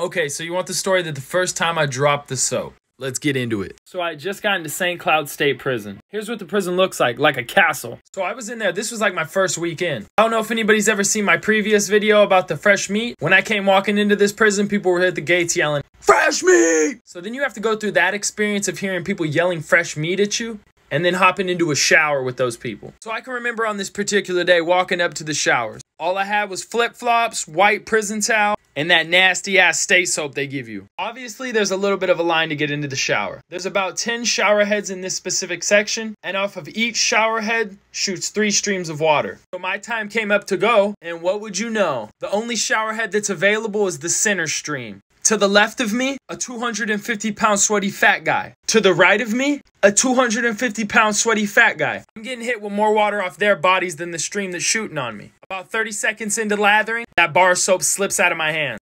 Okay, so you want the story that the first time I dropped the soap. Let's get into it. So I just got into St. Cloud State Prison. Here's what the prison looks like, like a castle. So I was in there, this was like my first weekend. I don't know if anybody's ever seen my previous video about the fresh meat. When I came walking into this prison, people were at the gates yelling, fresh meat! So then you have to go through that experience of hearing people yelling fresh meat at you and then hopping into a shower with those people. So I can remember on this particular day walking up to the showers. All I had was flip flops, white prison towel, and that nasty ass state soap they give you. Obviously, there's a little bit of a line to get into the shower. There's about 10 shower heads in this specific section, and off of each shower head shoots three streams of water. So my time came up to go, and what would you know? The only shower head that's available is the center stream. To the left of me, a 250 pound sweaty fat guy. To the right of me, a 250 pound sweaty fat guy. I'm getting hit with more water off their bodies than the stream that's shooting on me. About 30 seconds into lathering, that bar soap slips out of my hand.